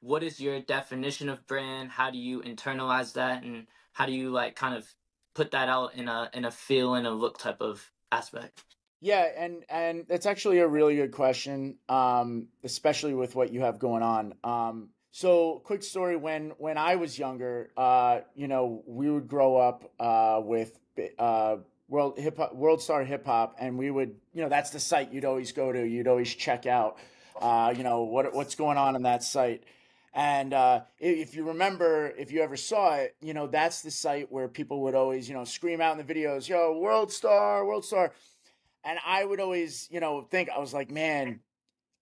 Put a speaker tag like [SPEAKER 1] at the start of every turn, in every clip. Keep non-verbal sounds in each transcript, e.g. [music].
[SPEAKER 1] what is your definition of brand? How do you internalize that, and how do you like kind of put that out in a in a feel and a look type of aspect?
[SPEAKER 2] Yeah, and and it's actually a really good question, um, especially with what you have going on. Um, so, quick story: when when I was younger, uh, you know, we would grow up uh, with uh, world hip hop, world star hip hop, and we would, you know, that's the site you'd always go to. You'd always check out, uh, you know, what what's going on in that site. And uh, if you remember, if you ever saw it, you know, that's the site where people would always, you know, scream out in the videos, yo, world star, world star. And I would always, you know, think, I was like, man,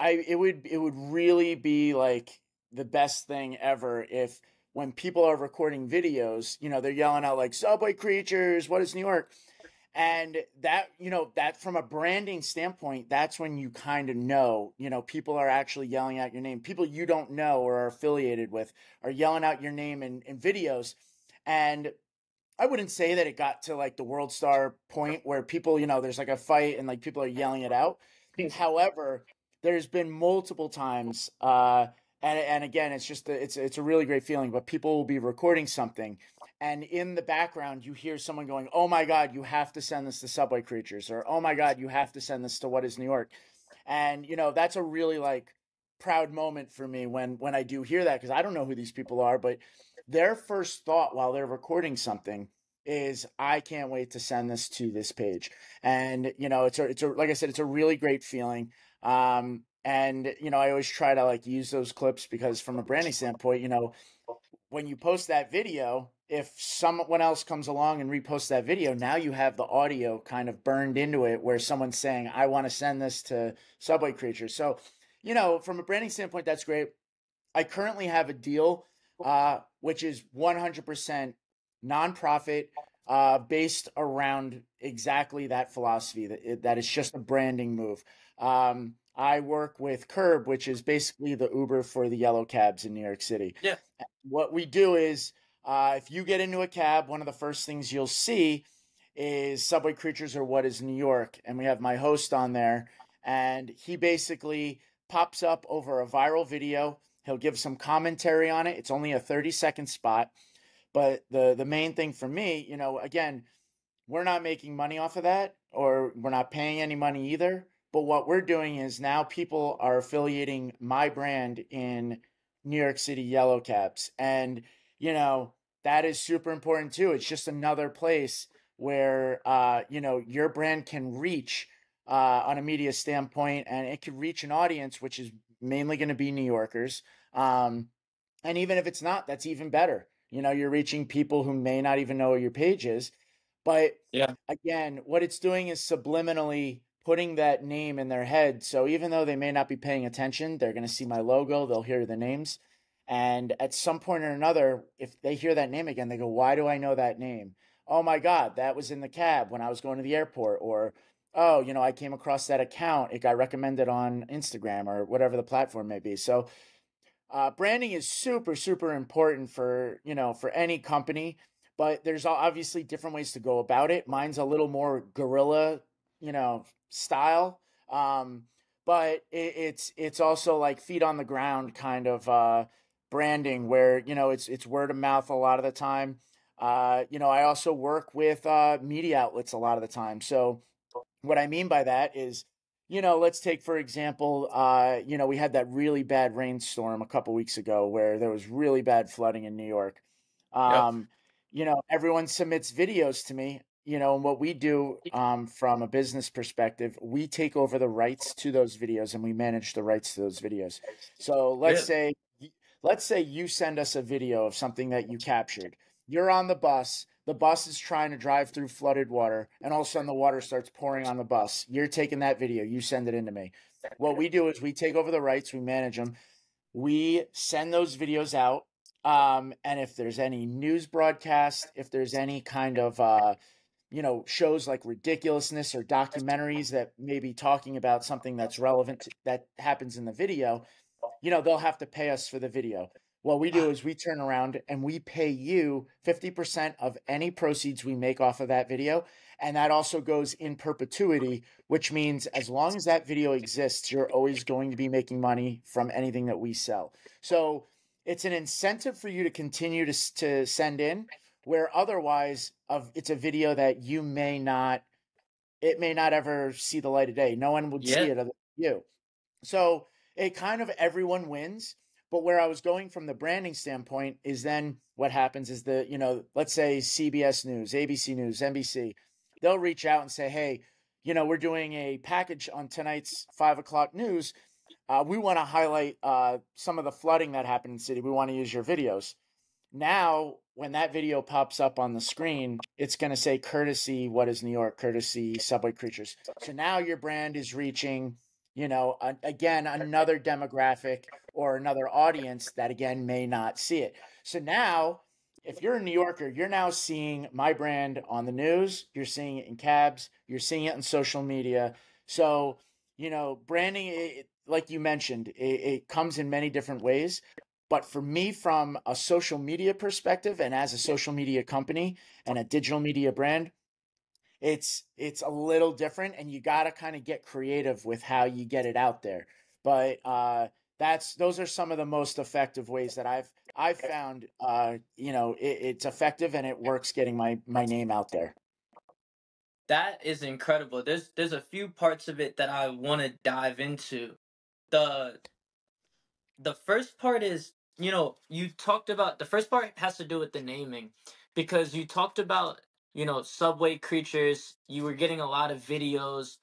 [SPEAKER 2] I, it would, it would really be like the best thing ever if when people are recording videos, you know, they're yelling out like subway creatures, what is New York? And that, you know, that from a branding standpoint, that's when you kind of know, you know, people are actually yelling out your name. People you don't know or are affiliated with are yelling out your name in, in videos. And I wouldn't say that it got to like the world star point where people, you know, there's like a fight and like people are yelling it out. However, there's been multiple times, uh, and and again, it's just a, it's it's a really great feeling. But people will be recording something, and in the background you hear someone going oh my god you have to send this to subway creatures or oh my god you have to send this to what is new york and you know that's a really like proud moment for me when when i do hear that because i don't know who these people are but their first thought while they're recording something is i can't wait to send this to this page and you know it's a it's a like i said it's a really great feeling um and you know i always try to like use those clips because from a branding standpoint you know when you post that video if someone else comes along and reposts that video, now you have the audio kind of burned into it where someone's saying, I want to send this to Subway Creatures. So, you know, from a branding standpoint, that's great. I currently have a deal, uh, which is 100% nonprofit, uh, based around exactly that philosophy that, that it's just a branding move. Um, I work with Curb, which is basically the Uber for the yellow cabs in New York City.
[SPEAKER 1] Yeah.
[SPEAKER 2] What we do is, uh, if you get into a cab, one of the first things you'll see is Subway Creatures or What is New York. And we have my host on there. And he basically pops up over a viral video. He'll give some commentary on it. It's only a 30 second spot. But the, the main thing for me, you know, again, we're not making money off of that or we're not paying any money either. But what we're doing is now people are affiliating my brand in New York City yellow Caps. And you know, that is super important too. It's just another place where, uh, you know, your brand can reach uh, on a media standpoint and it can reach an audience, which is mainly going to be New Yorkers. Um, and even if it's not, that's even better. You know, you're reaching people who may not even know your page is. But
[SPEAKER 1] yeah,
[SPEAKER 2] again, what it's doing is subliminally putting that name in their head. So even though they may not be paying attention, they're going to see my logo, they'll hear the names. And at some point or another, if they hear that name again, they go, Why do I know that name? Oh my God, that was in the cab when I was going to the airport. Or, oh, you know, I came across that account. It got recommended on Instagram or whatever the platform may be. So, uh, branding is super, super important for, you know, for any company. But there's obviously different ways to go about it. Mine's a little more guerrilla, you know, style. Um, but it, it's it's also like feet on the ground kind of uh, branding where you know it's it's word of mouth a lot of the time. Uh, you know, I also work with uh, media outlets a lot of the time. So what I mean by that is, you know, let's take for example, uh, you know, we had that really bad rainstorm a couple weeks ago where there was really bad flooding in New York. Um, yep. You know, everyone submits videos to me. You know, and what we do um, from a business perspective, we take over the rights to those videos and we manage the rights to those videos. So let's yeah. say let's say you send us a video of something that you captured. You're on the bus. The bus is trying to drive through flooded water, and all of a sudden the water starts pouring on the bus. You're taking that video. You send it in to me. What we do is we take over the rights, we manage them, we send those videos out. Um, and if there's any news broadcast, if there's any kind of uh, you know shows like ridiculousness or documentaries that may be talking about something that's relevant to, that happens in the video you know, they'll have to pay us for the video. What we do is we turn around and we pay you 50% of any proceeds we make off of that video. And that also goes in perpetuity, which means as long as that video exists, you're always going to be making money from anything that we sell. So, it's an incentive for you to continue to to send in where otherwise of it's a video that you may not it may not ever see the light of day. No one would yeah. see it other than you. So it kind of everyone wins but where i was going from the branding standpoint is then what happens is the you know let's say cbs news abc news nbc they'll reach out and say hey you know we're doing a package on tonight's five o'clock news. Uh, we want to highlight uh, some of the flooding that happened in the city. We want to use your videos now when that video pops up on the screen, it's going to say courtesy, what is New York, courtesy Subway Creatures. So now your brand is reaching, you know, a, again, another demographic or another audience that again may not see it. So now, if you're a New Yorker, you're now seeing my brand on the news, you're seeing it in cabs, you're seeing it on social media. So, you know, branding, it, like you mentioned, it, it comes in many different ways. But for me, from a social media perspective, and as a social media company and a digital media brand, it's it's a little different, and you got to kind of get creative with how you get it out there. But uh, that's those are some of the most effective ways that I've I've found. Uh, you know, it, it's effective and it works getting my my name out there.
[SPEAKER 1] That is incredible. There's there's a few parts of it that I want to dive into. The the first part is you know, you talked about the first part has to do with the naming because you talked about, you know, subway creatures. You were getting a lot of videos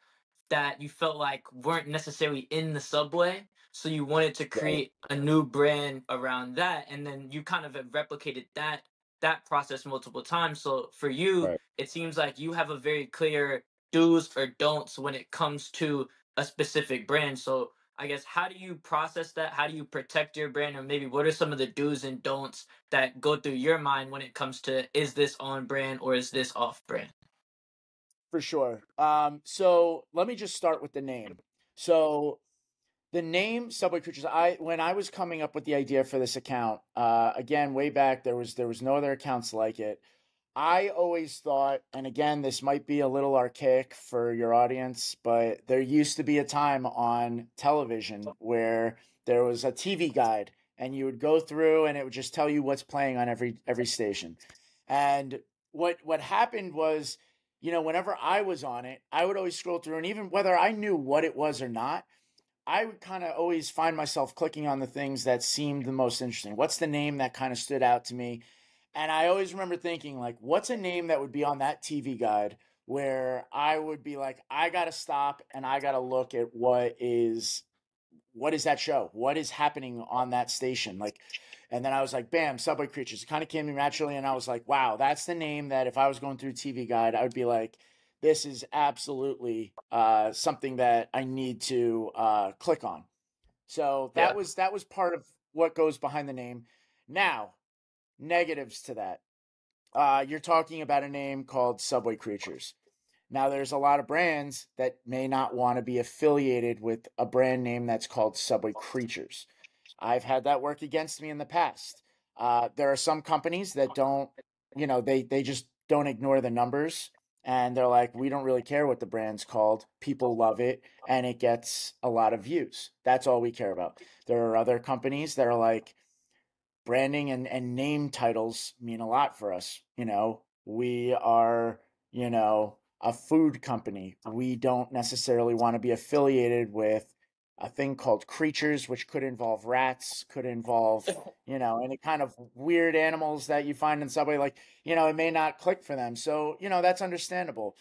[SPEAKER 1] that you felt like weren't necessarily in the subway. So you wanted to create a new brand around that. And then you kind of have replicated that that process multiple times. So for you, right. it seems like you have a very clear do's or don'ts when it comes to a specific brand. So I guess how do you process that? How do you protect your brand, or maybe what are some of the do's and don'ts that go through your mind when it comes to is this on brand or is this off brand?
[SPEAKER 2] For sure. Um, so let me just start with the name. So the name Subway Creatures. I when I was coming up with the idea for this account, uh, again way back, there was there was no other accounts like it. I always thought, and again, this might be a little archaic for your audience, but there used to be a time on television where there was a TV guide and you would go through and it would just tell you what's playing on every every station. And what what happened was, you know, whenever I was on it, I would always scroll through and even whether I knew what it was or not, I would kind of always find myself clicking on the things that seemed the most interesting. What's the name that kind of stood out to me? And I always remember thinking, like, what's a name that would be on that TV guide where I would be like, I gotta stop and I gotta look at what is what is that show? What is happening on that station? Like, and then I was like, bam, Subway Creatures. It kind of came to me naturally, and I was like, wow, that's the name that if I was going through TV Guide, I would be like, this is absolutely uh, something that I need to uh, click on. So that yeah. was that was part of what goes behind the name. Now, negatives to that. Uh, you're talking about a name called Subway Creatures. Now, there's a lot of brands that may not want to be affiliated with a brand name that's called Subway Creatures. I've had that work against me in the past. Uh, there are some companies that don't, you know, they they just don't ignore the numbers and they're like, we don't really care what the brand's called. People love it and it gets a lot of views. That's all we care about. There are other companies that are like, branding and, and name titles mean a lot for us. You know, we are, you know, a food company. We don't necessarily want to be affiliated with a thing called creatures, which could involve rats, could involve, [coughs] you know, any kind of weird animals that you find in Subway. Like, you know, it may not click for them. So, you know, that's understandable.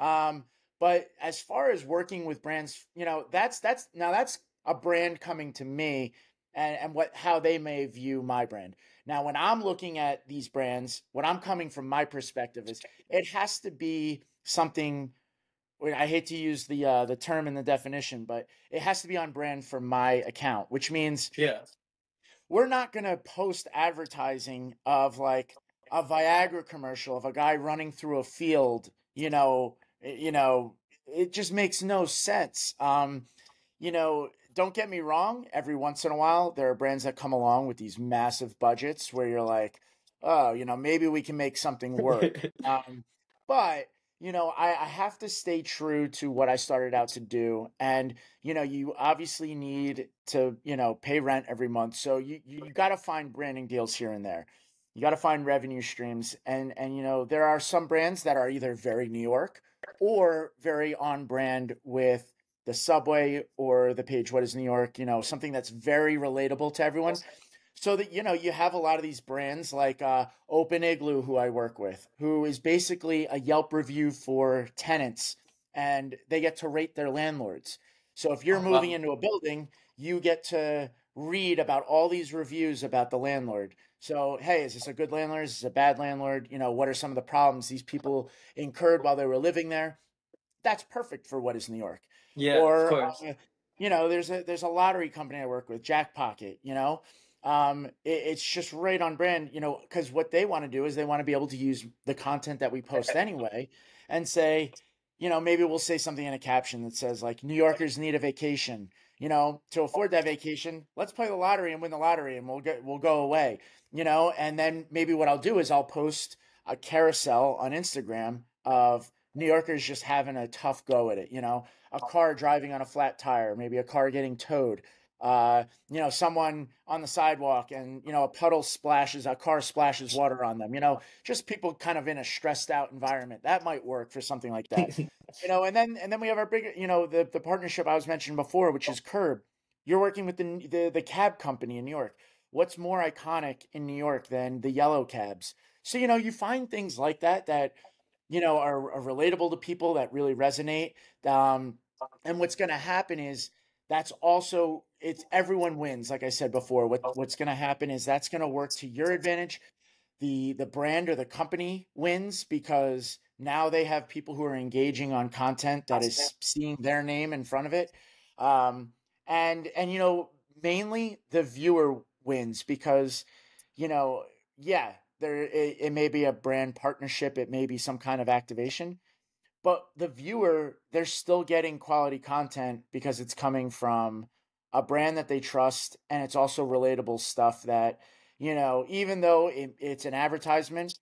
[SPEAKER 2] Um, but as far as working with brands, you know, that's that's now that's a brand coming to me and, and what how they may view my brand. Now, when I'm looking at these brands, what I'm coming from my perspective is it has to be something. I hate to use the uh, the term and the definition, but it has to be on brand for my account, which means
[SPEAKER 1] yeah,
[SPEAKER 2] we're not going to post advertising of like a Viagra commercial of a guy running through a field. You know, you know, it just makes no sense. Um, you know, don't get me wrong, every once in a while there are brands that come along with these massive budgets where you're like, oh, you know, maybe we can make something work. [laughs] um, but you know, I, I have to stay true to what I started out to do. And, you know, you obviously need to, you know, pay rent every month. So you, you, you got to find branding deals here and there. You got to find revenue streams. And, and, you know, there are some brands that are either very New York or very on brand with the subway or the page, what is New York, you know, something that's very relatable to everyone so that you know you have a lot of these brands like uh, Openigloo, who I work with, who is basically a Yelp review for tenants, and they get to rate their landlords. So if you're oh, moving into a building, you get to read about all these reviews about the landlord. So hey, is this a good landlord? Is this a bad landlord? You know, what are some of the problems these people incurred while they were living there? That's perfect for what is New York.
[SPEAKER 1] Yeah, or, of course. Uh,
[SPEAKER 2] you know, there's a there's a lottery company I work with, Jackpocket. You know, um, it, it's just right on brand, you know, because what they want to do is they want to be able to use the content that we post [laughs] anyway and say, you know, maybe we'll say something in a caption that says like New Yorkers need a vacation. You know, to afford that vacation, let's play the lottery and win the lottery, and we'll get we'll go away. You know, and then maybe what I'll do is I'll post a carousel on Instagram of New Yorkers just having a tough go at it. You know, a car driving on a flat tire, maybe a car getting towed, uh, you know, someone on the sidewalk and, you know, a puddle splashes, a car splashes water on them, you know, just people kind of in a stressed out environment. That might work for something like that. you know, and then, and then we have our big, you know, the, the partnership I was mentioning before, which is Curb. You're working with the, the, the cab company in New York. What's more iconic in New York than the yellow cabs? So, you know, you find things like that, that, you know, are, are relatable to people that really resonate. Um, and what's going to happen is, that's also it's everyone wins like i said before what what's going to happen is that's going to work to your advantage the the brand or the company wins because now they have people who are engaging on content that is seeing their name in front of it um, and and you know mainly the viewer wins because you know yeah there it, it may be a brand partnership it may be some kind of activation but the viewer they're still getting quality content because it's coming from a brand that they trust and it's also relatable stuff that you know even though it, it's an advertisement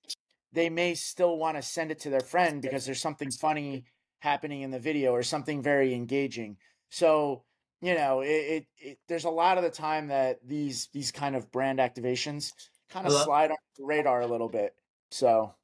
[SPEAKER 2] they may still want to send it to their friend because there's something funny happening in the video or something very engaging. So you know it, it, it there's a lot of the time that these these kind of brand activations kind of slide on the radar a little bit so